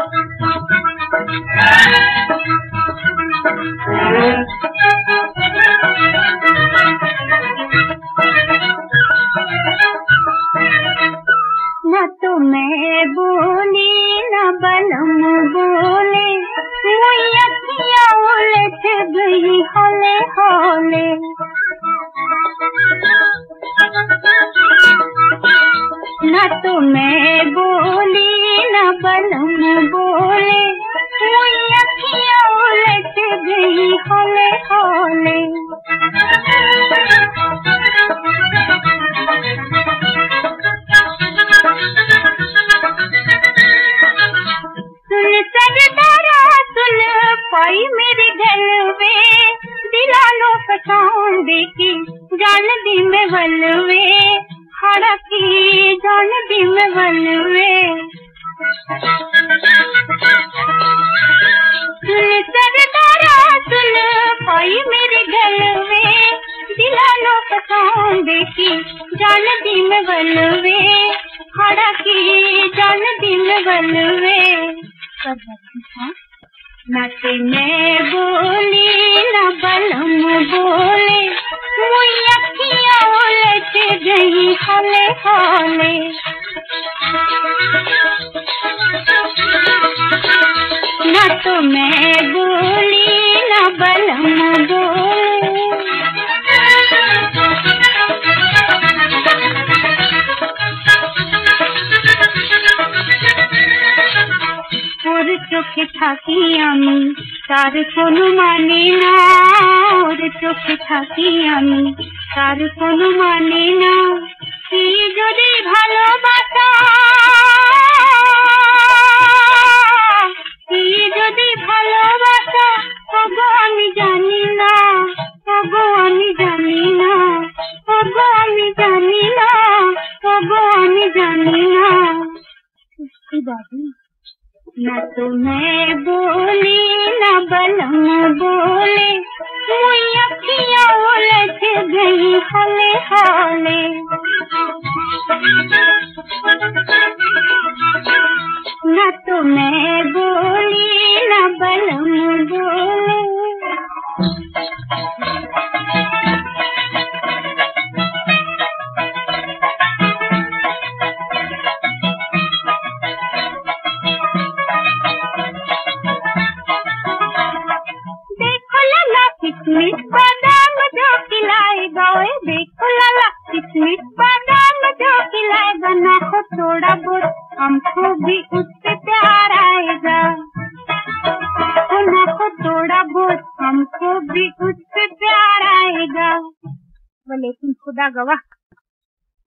न तो मैं बोली, न बलम बोले अखिया उलट गई होले होले। न तो मैं बोली न बोले अखिया उलट गई होले होले सुन सरदारा सुन पाई मेरी गलवे दिला लो पछाण देखी जान दी में बलवे हड़ा की जान दी में बलवे पाई मेरी गलवे दिला लो देखी जान दी में बलवे, हड़ा की जान दी में बलवे न मैं बोली न बलम बोले, मुई अखियाँ उलट गई हले हले। न तो मैं बोली न बलम ওর চোখে থাকি আমি, তার কোনো মানে না। ওর চোখে থাকি আমি, তার কোনো মানে না। কি যদি ভালোবাসা? কি যদি ভালোবাসা? ওগো আমি জানি না ওগো আমি জানি না ওগো আমি জানি না ওগো আমি জানি না। বাবু। न तो मैं बोली न बलम बोले। उलझ गई हले हाले। न तो मैं किशमिश बादाम जो गए देखो लाला बादाम जो बना हो थोड़ा बहुत। हमको भी उससे प्यार आएगा। ना हो थोड़ा बहुत, हमको भी उससे प्यार आएगा। लेकिन खुदा गवाह।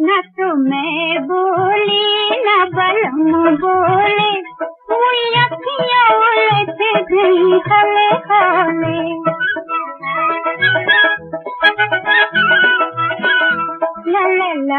न तो मैं बोली, न बलम बोले